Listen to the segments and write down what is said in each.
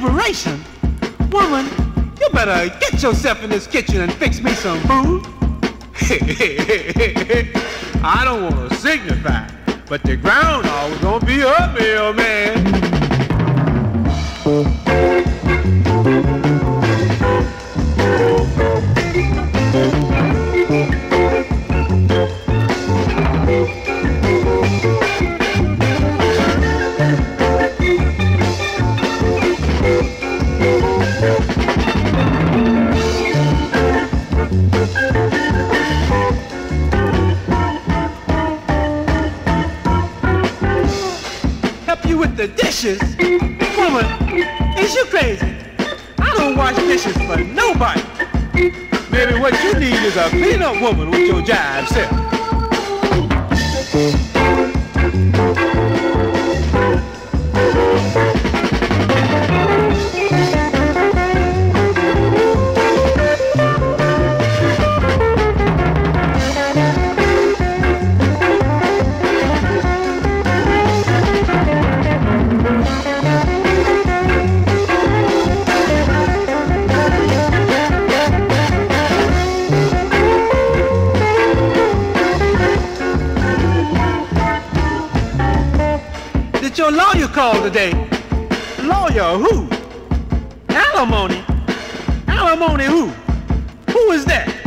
liberation? Woman, you better get yourself in this kitchen and fix me some food. I don't want to signify, but the ground always gonna be mailman. Help with the dishes? Woman, is you crazy? I don't wash dishes for nobody. Maybe what you need is a clean-up woman with your jive self. Your lawyer call today? Lawyer who? Alimony? Alimony who? Who is that?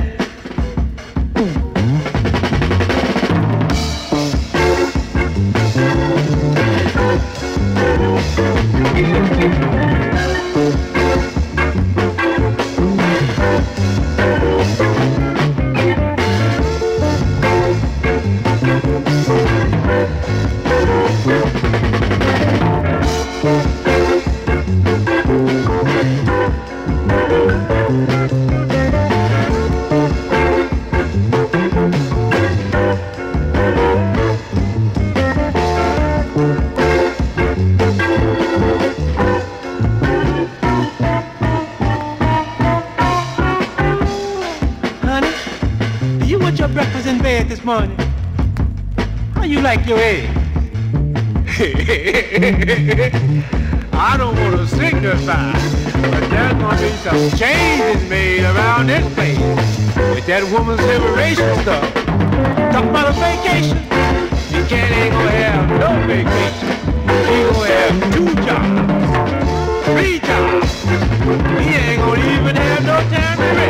This morning? How you like your eggs? I don't want to signify, but there's gonna be some changes made around this place with that woman's liberation stuff. Talk about a vacation. You can't ain't gonna have no vacation. You gonna have two jobs, three jobs. He ain't gonna even have no time to